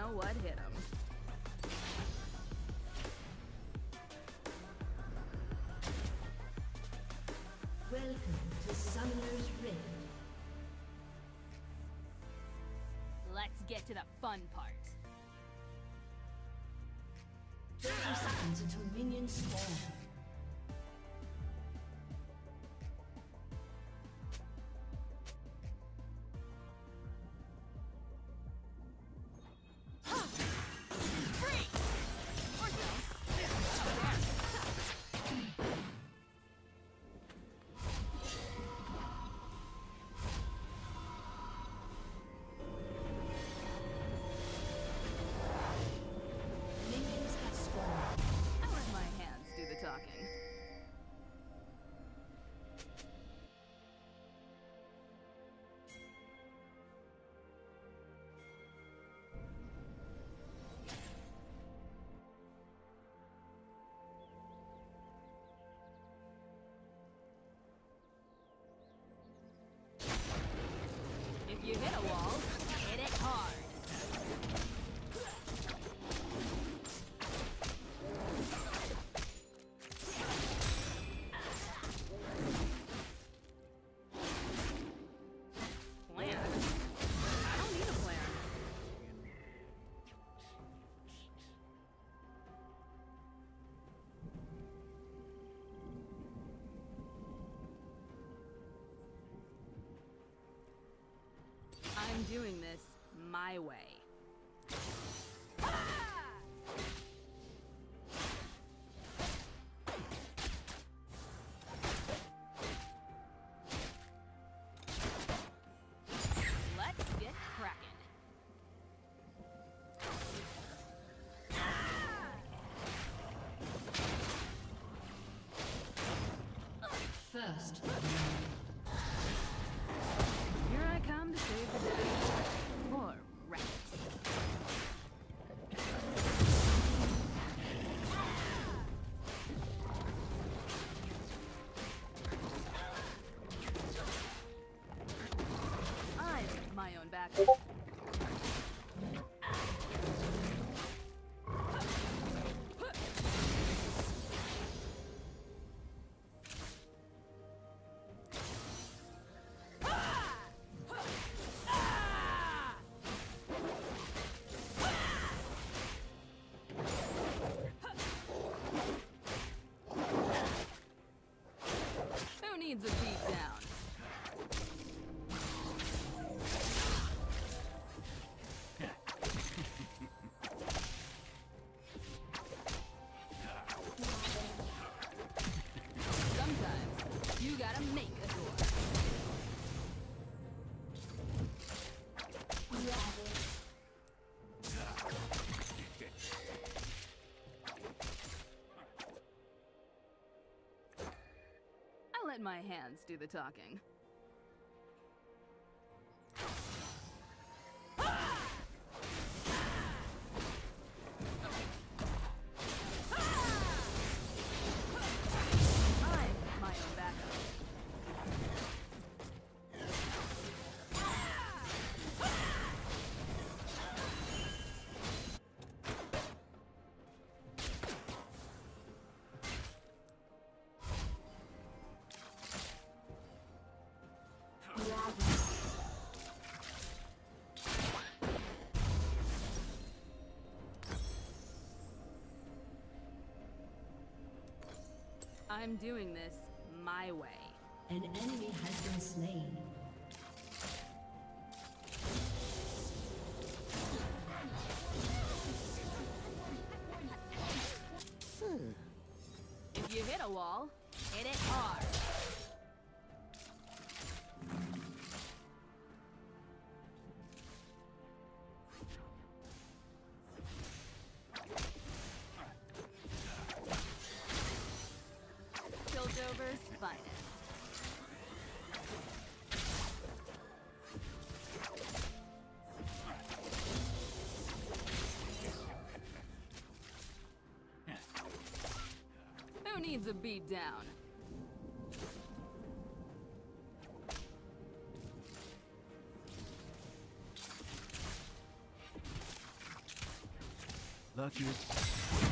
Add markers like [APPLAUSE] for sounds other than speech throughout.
know what hit him. Welcome to Summoner's Rift. Let's get to the fun part. 30 seconds until minions spawn. You hit a wall, hit it hard. Doing this my way. First, needs a beat my hands do the talking. I'm doing this my way. an enemy has been slain. needs a beatdown. Lucky.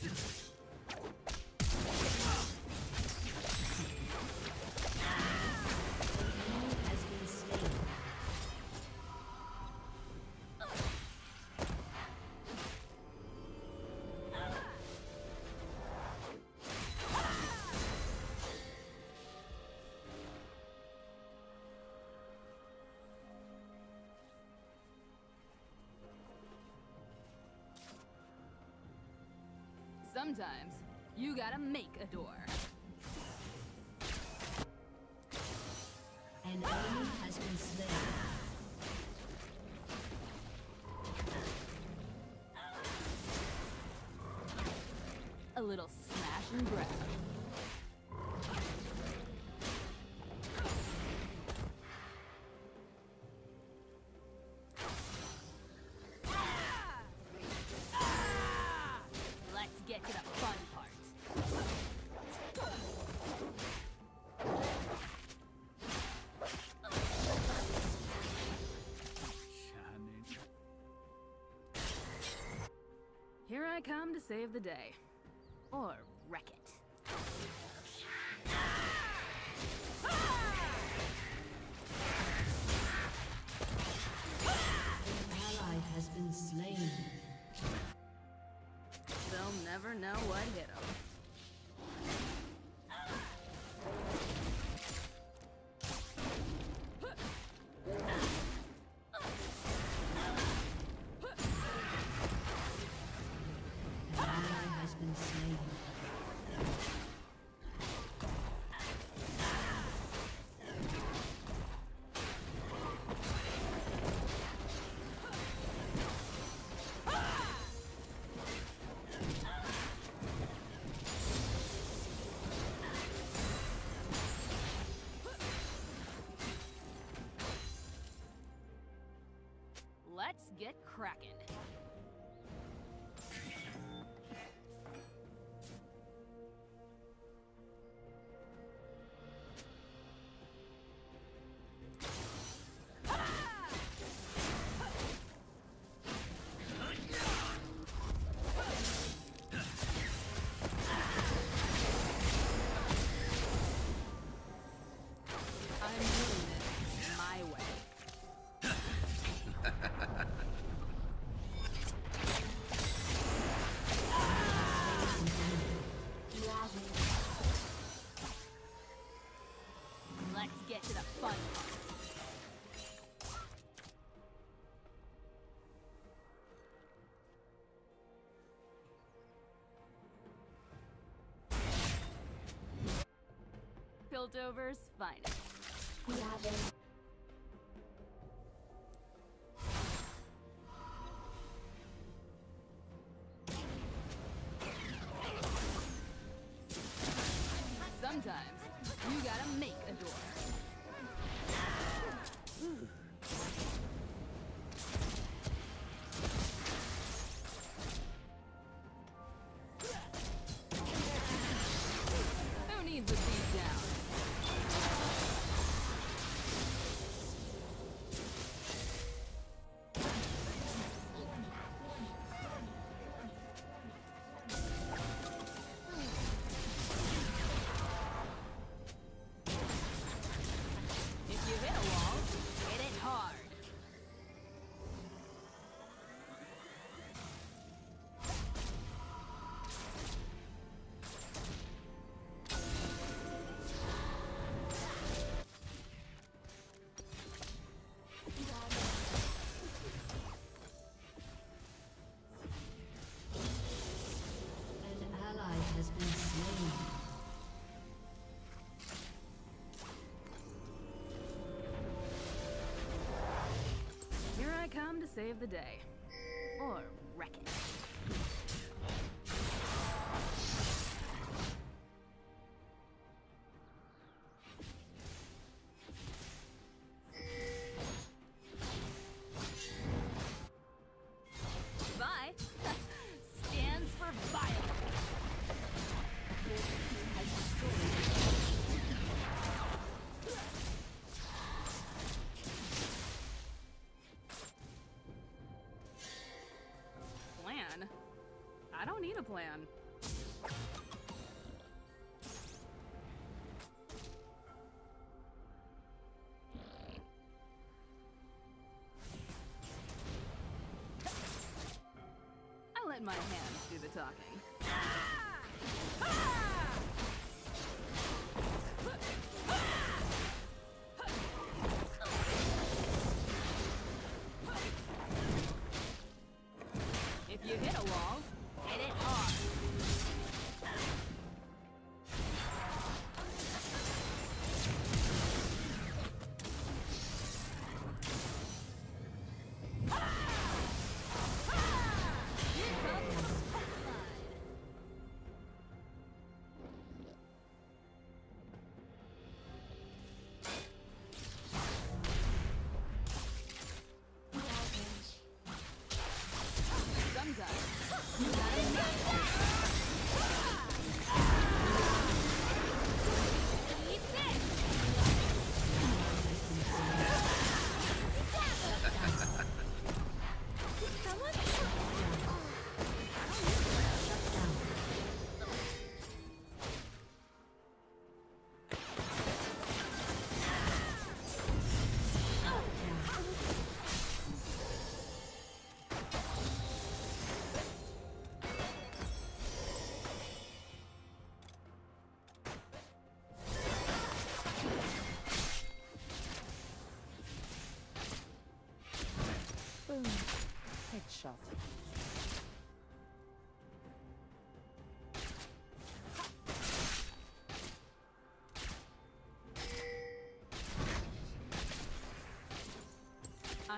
Let's go. Sometimes you gotta make a door. An enemy has been slain. A little smash and grab. I come to save the day. Or wreck it. Ally has been slain. They'll never know what hit them. Cracking. Piltover's finest. Sometimes you gotta make a door. [SIGHS] Who needs a save the day. to plan. I let my hands do the talking.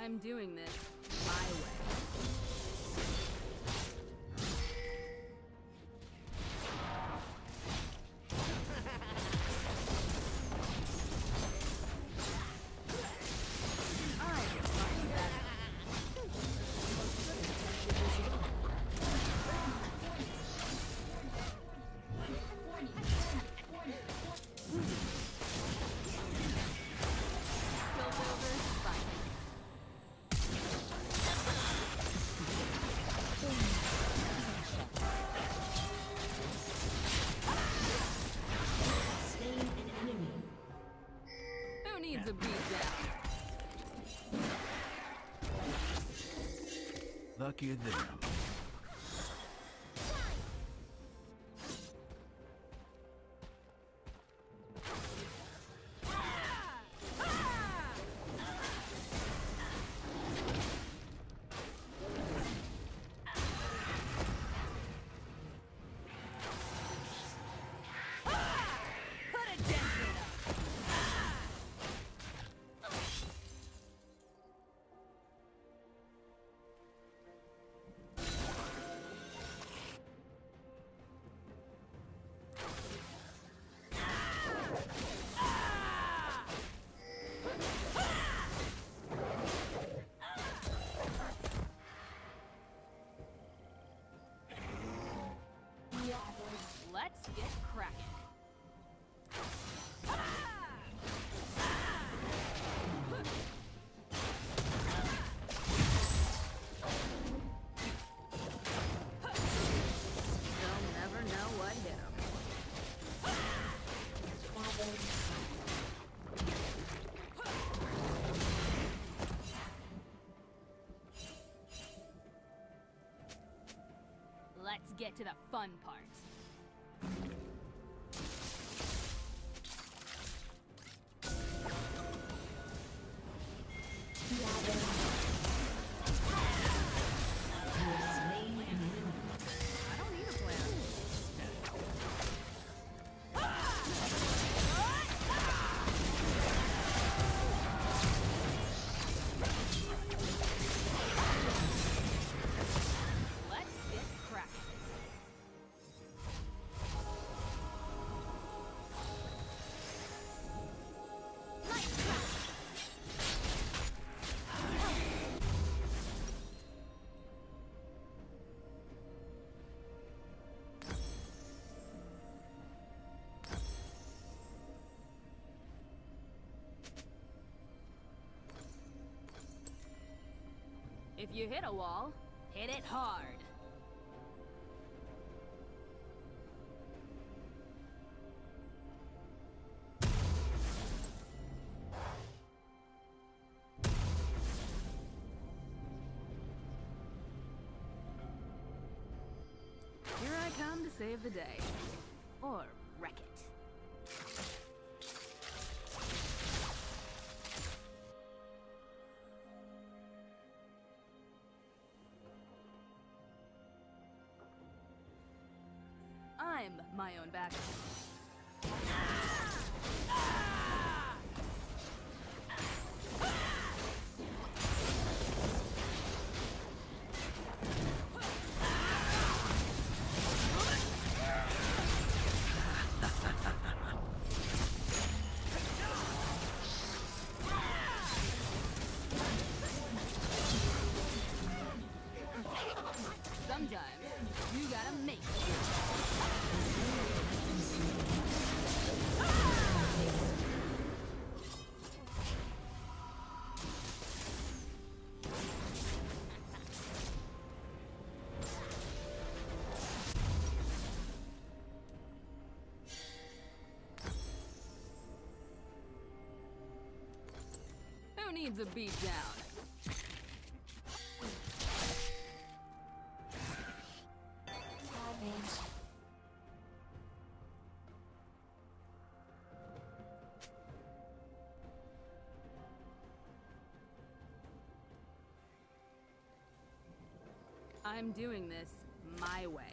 I'm doing this. Who needs a beatdown? Luckier them. get to the fun part. If you hit a wall, hit it hard. Here I come to save the day. My Needs a beat down? I'm doing this my way.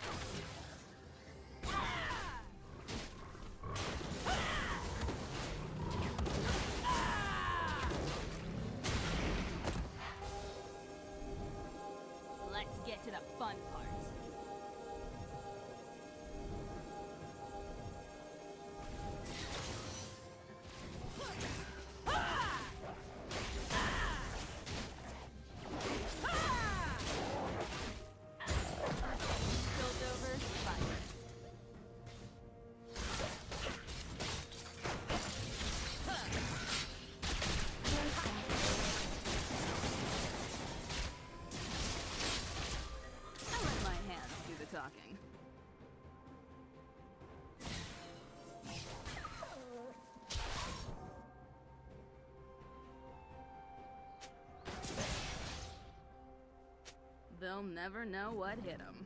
They'll never know what hit them.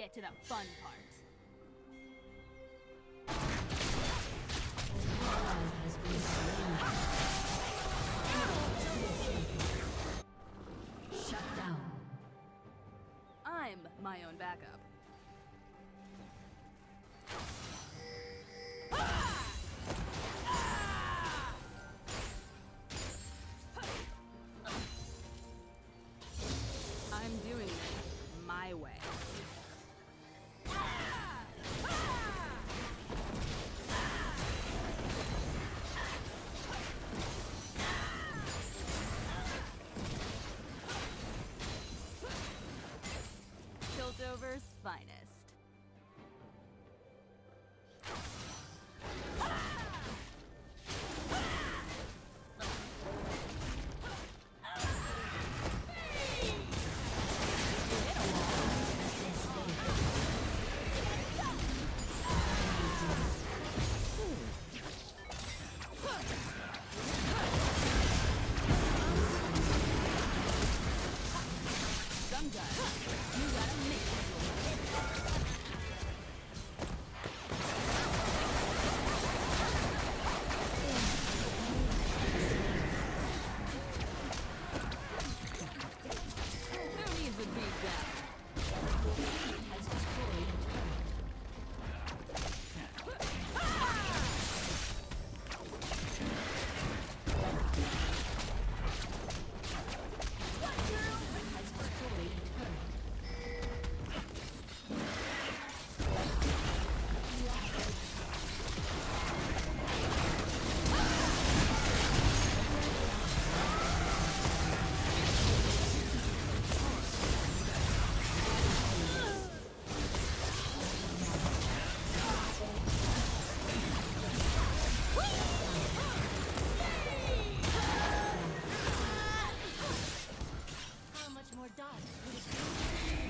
Get to the fun part. Has. Shut down. I'm my own backup. Start.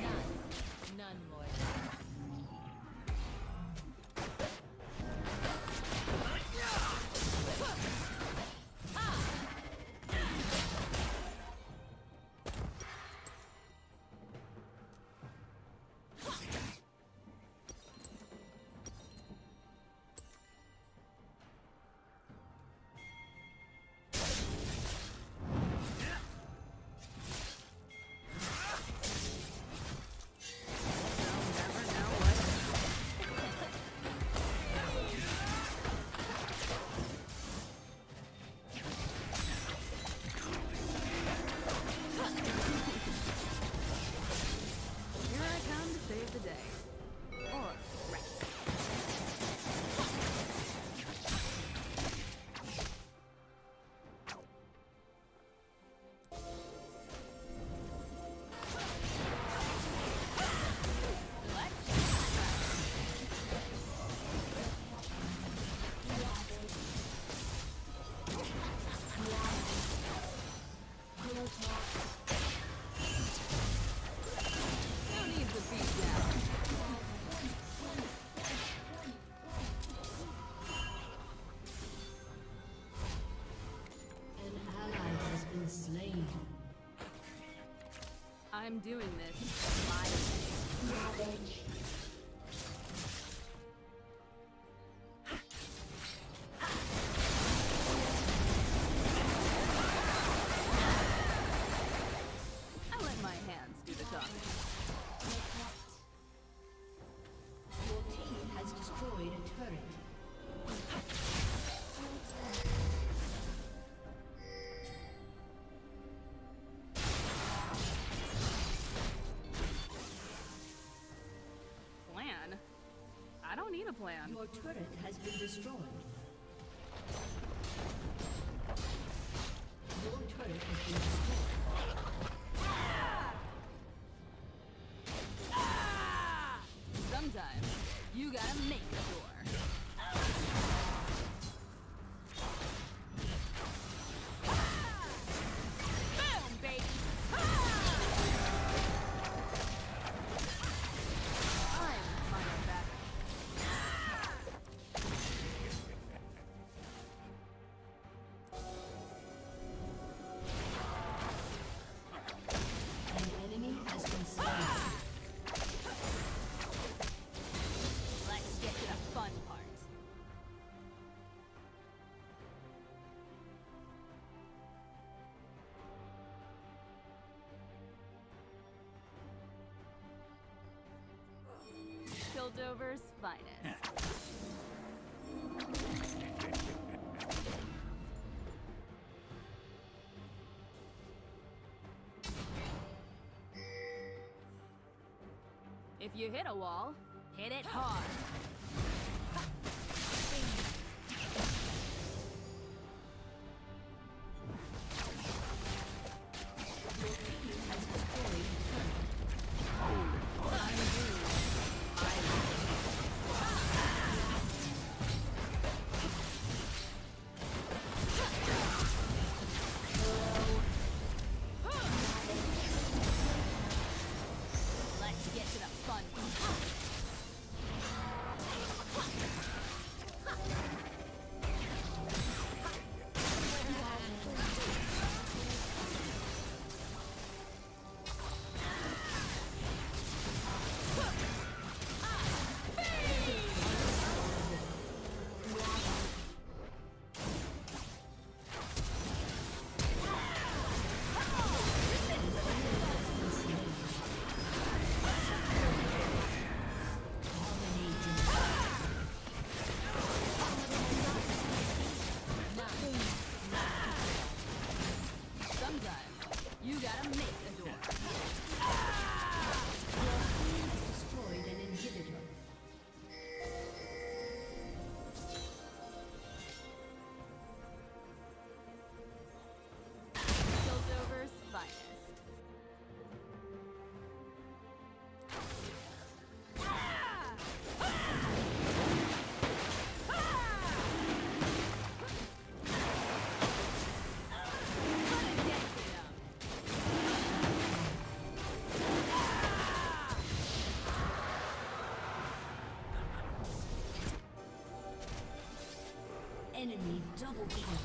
None. None more. Doing this a plan. Your turret has been destroyed. Your turret has been destroyed. Ah! Ah! Sometimes you gotta make a door. Finest. If you hit a wall, hit it hard. Enemy double kill.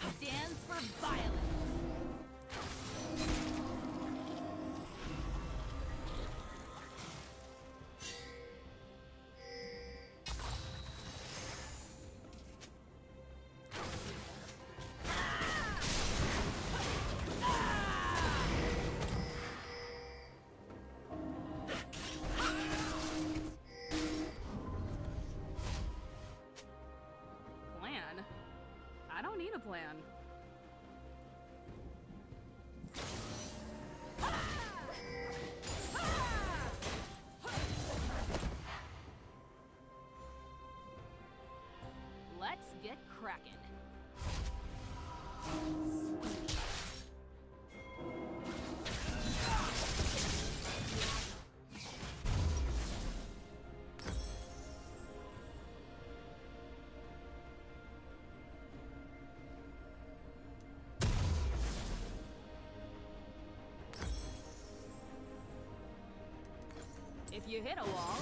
Vi stands for violence. Plan. Let's get cracking. You hit a wall,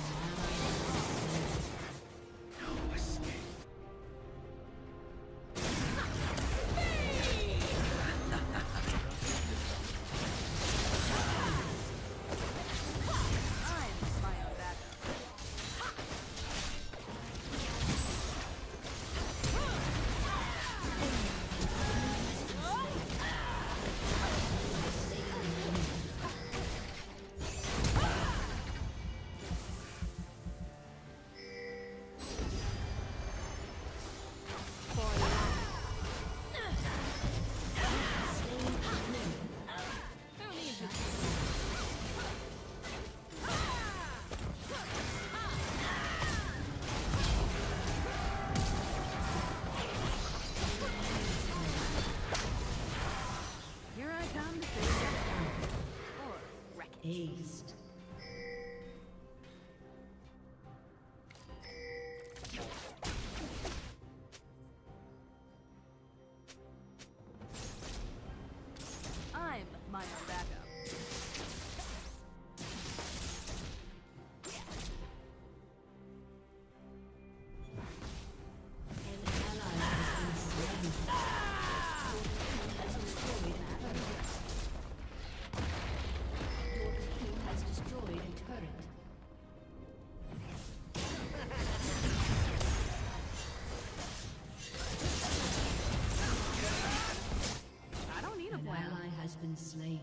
been slain.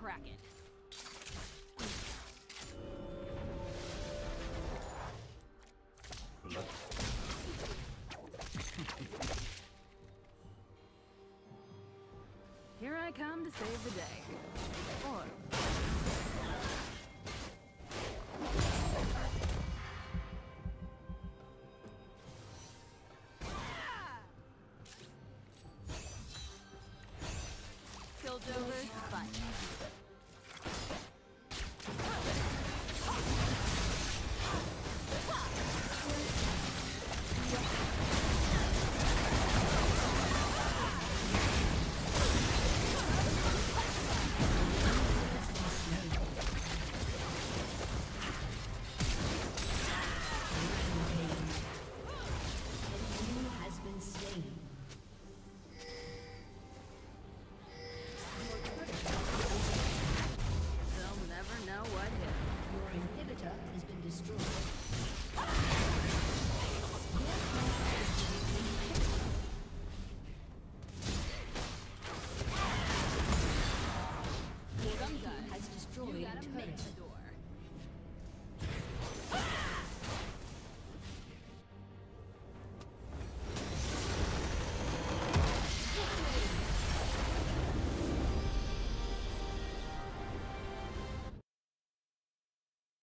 crack. Here I come to save the day. Or